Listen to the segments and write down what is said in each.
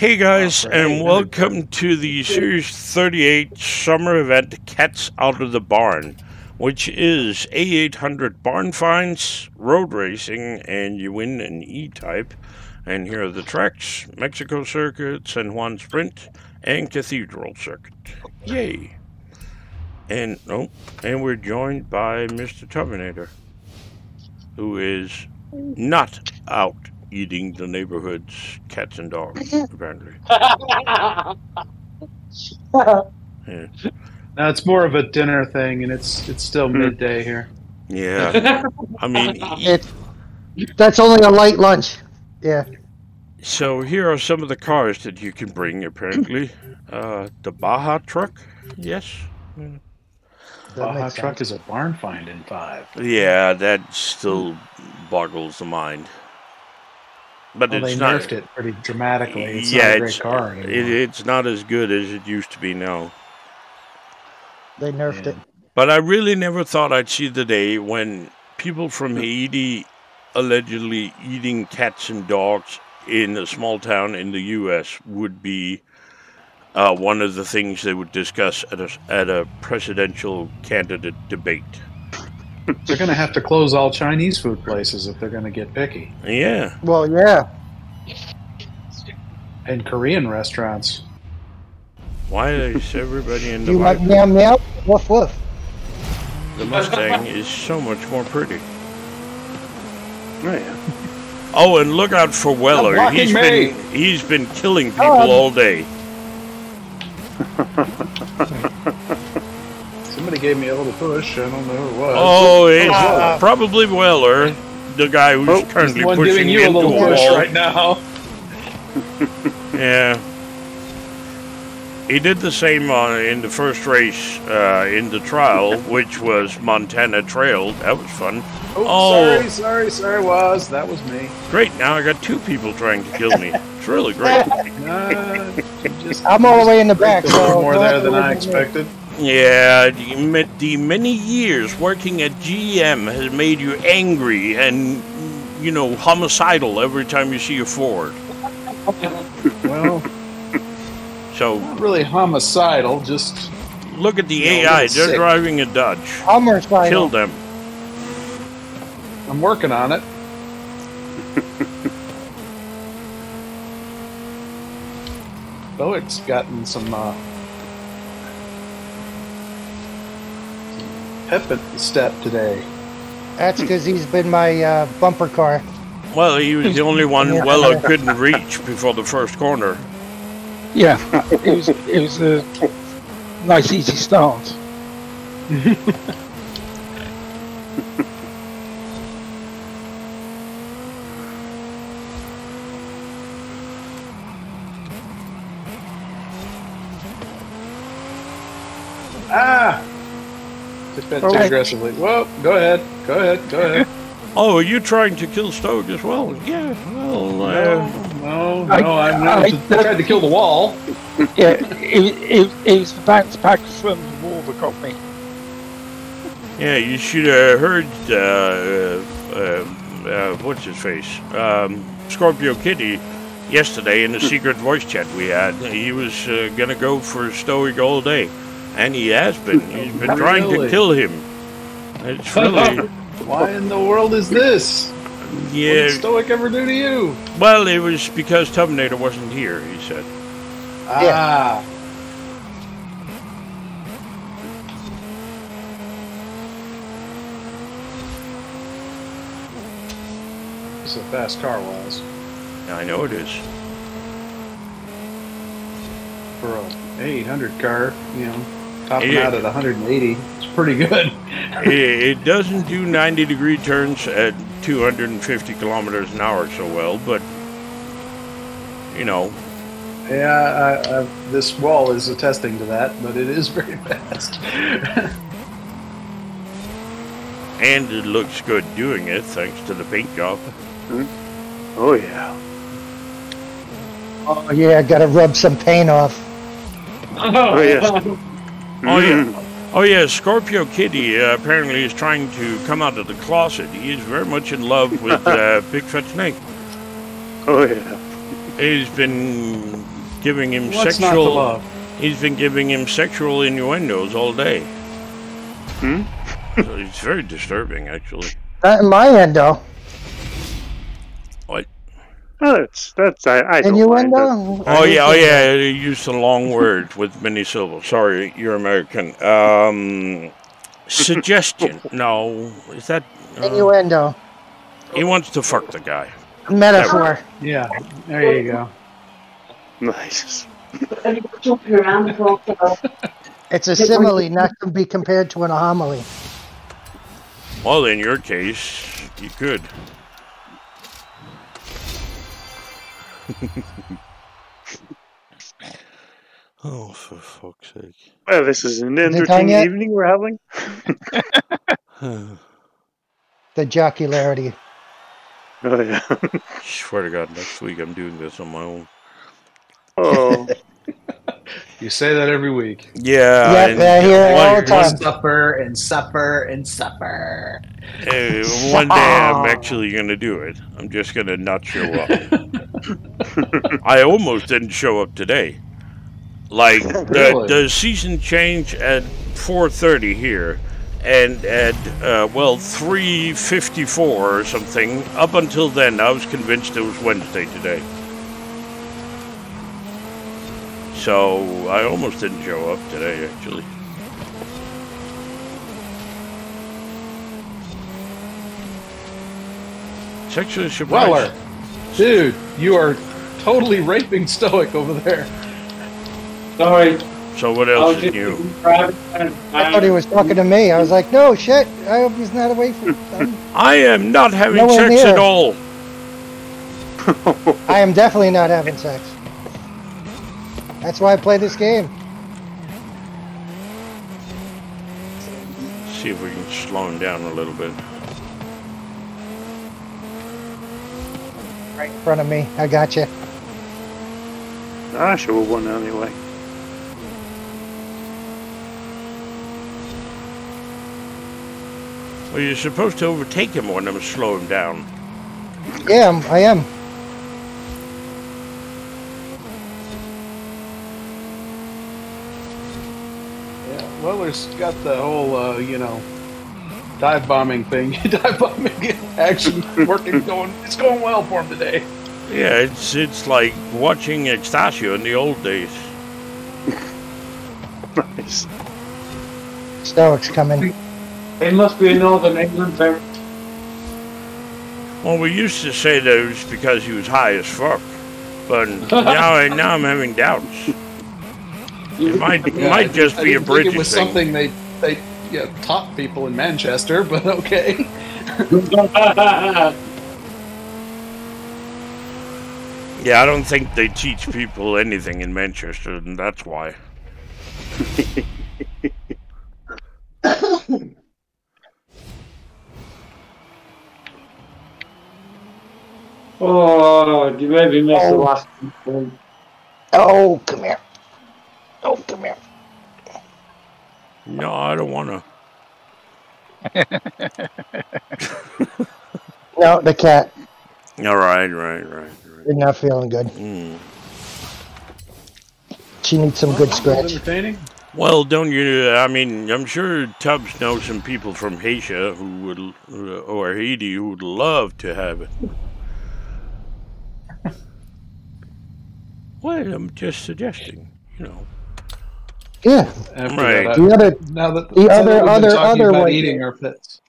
Hey guys, and welcome to the Series 38 summer event Cats Out of the Barn, which is A800 barn finds, road racing, and you win an E-Type. And here are the tracks, Mexico Circuit, San Juan Sprint, and Cathedral Circuit. Yay! And, oh, and we're joined by Mr. Terminator, who is not out eating the neighborhood's cats and dogs, apparently. Yeah. No, it's more of a dinner thing, and it's it's still Hmm. midday here. Yeah. I mean, It, that's only a light lunch. Yeah. so here are some of the cars that you can bring, apparently. Uh, the Baja truck, yes. That Baja truck sense. is a barn find in five. Yeah, that still boggles the mind. But Well, it's they not. nerfed it pretty dramatically. It's yeah, not a great it's, car it, it's not as good as it used to be now. They nerfed Yeah. it. But I really never thought I'd see the day when people from Haiti allegedly eating cats and dogs in a small town in the U.S. would be uh, one of the things they would discuss at a, at a presidential candidate debate. They're going to have to close all Chinese food places if they're going to get picky, Yeah, Well, yeah. and Korean restaurants. why is everybody in the You like meow meow? Woof woof. The Mustang is so much more pretty. Oh yeah. Oh, and look out for Weller. blocking He's me. been he's been killing people Oh, all day. Gave me a little push. I don't know who it was. Oh, it's Ah. probably Weller, the guy who's Oh, he's currently the one pushing giving you a into little push wall. right now. Yeah. He did the same uh, in the first race uh, in the trial, which was Montana Trail. That was fun. Oh, Oh. sorry, sorry, sorry, was that was me. Great. Now I got two people trying to kill me. It's really great. Uh, just, I'm all the way in the back. So more there than I worry about expected. Yeah, the, many years working at GM has made you angry and, you know, homicidal every time you see a Ford. Well, So not really homicidal, just look at the Yeah, a AI. They're sick. driving a Dodge. Hummer style. Kill them. I'm working on it. Boeck's gotten some uh, pep at the step today. That's because he's been my uh, bumper car. Well, he was the only one Yeah. Weller couldn't reach before the first corner. Yeah, it was it was a nice easy start. Ah! Took that too aggressively. Whoa, go ahead, go ahead, go ahead. Oh, are you trying to kill Stoic as well? Yeah, well, No, uh, no, I- no, I'm not. I tried to kill the wall. Yeah, it, it, it was the bounce back from the wall that got me. yeah, you should have heard, uh, uh, uh, what's his face? Um, Scorpio Kitty yesterday in the secret voice chat we had. He was uh, going to go for Stoic all day, and he has been. He's been trying to kill him. It's really, Why in the world is this? What did Stoic ever do to you? Well, it was because Terminator wasn't here, he said. Ah. It's a fast car, was I know it is. for a 800 car. You know, topping Yeah. out at 180. It's pretty good. it, it doesn't do 90 degree turns at 250 kilometers an hour so well, but you know, Yeah, I, I, this wall is attesting to that, but it is very fast. and it looks good doing it thanks to the paint job. Hmm. oh yeah. Oh yeah, gotta rub some paint off. Oh yes. Oh yeah. Oh yeah, Scorpio Kitty uh, apparently is trying to come out of the closet. He is very much in love with uh, Big Fat Snake. Oh yeah. He's been giving him What's not sexual. love? He's been giving him sexual innuendos all day. Hmm? So it's very disturbing, actually. Not in my endo. What? Oh, that's that's I, I don't mind. Innuendo? Oh yeah, oh yeah. You used a long word with many syllables. Sorry, you're American. Um, suggestion? No, is that? Uh, Innuendo. he wants to fuck the guy. Metaphor. Yeah, there you go. Nice. It's a simile, not to be compared to an homily. Well, in your case, you could. oh, for fuck's sake. Well, this is an it done entertaining yet? evening we're having. The jocularity. Oh yeah. Swear to God, next week I'm doing this on my own. Oh, You say that every week. Yeah. Yep, and I hear it one- all the time. Supper and supper and supper. Uh, one day I'm actually going to do it. I'm just going to not show up. I almost didn't show up today. Like the, the season change at 4:30 here, and at uh, well 3:54 or something. Up until then, I was convinced it was Wednesday today. So I almost didn't show up today, actually. It's actually a surprise. Weller, dude, you are totally raping Stoic over there. Sorry. So what else is get new? I thought he was talking to me. I was like, no, shit. I hope he's not away from. I'm, I am not having Nowhere sex at all. I am definitely not having sex. That's why I play this game. See if we can slow him down a little bit. Right in front of me. I got you. I should have won anyway. Well, you're supposed to overtake him when I'm slow him down. Yeah, I'm- I am. Yeah, Weller's got the whole, uh, you know, dive bombing thing. dive bombing action working, going. It's going well for him today. Yeah, it's it's like watching Extasio in the old days. Nice. Stoic's coming. It must be a Northern England thing. Well, we used to say that it was because he was high as fuck, but now I now I'm having doubts. It might Yeah, might I- just I be a didn't think British It was thing. something they they yeah, top people in Manchester, but okay. Yeah, I don't think they teach people anything in Manchester, and that's why. oh, you made me miss the Oh. last one. Oh, come here. Oh, come here. No, I don't want to. No, the cat. All right, right, right, right. You're not feeling good. Mm. She needs some good scratch. Entertaining. Well, don't you? I mean, I'm sure Tubbs knows some people from Haiti who would, uh, or Haiti, who would love to have it. well, I'm just suggesting, you know. Yeah. After Right. that, The other, now that The other- that other- other about one- eating our pets,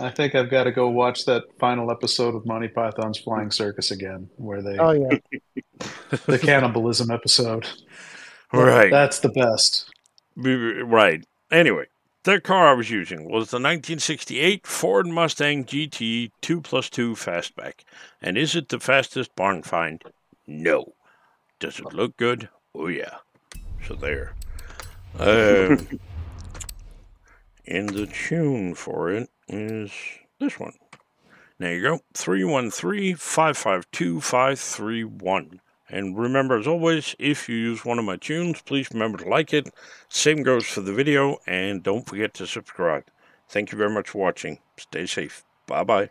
I think I've got to go watch that final episode of Monty Python's Flying Circus again, where they oh yeah. the cannibalism episode. Right. That's the best. Right. Anyway, the car I was using was the 1968 Ford Mustang GT 2 plus 2 Fastback. And is it the fastest barn find? No. Does it look good? Oh, yeah. So there. Um, and the tune for it is this one. There you go 313 552 531. And remember, as always, if you use one of my tunes, please remember to like it. Same goes for the video, and don't forget to subscribe. Thank you very much for watching. Stay safe. Bye bye.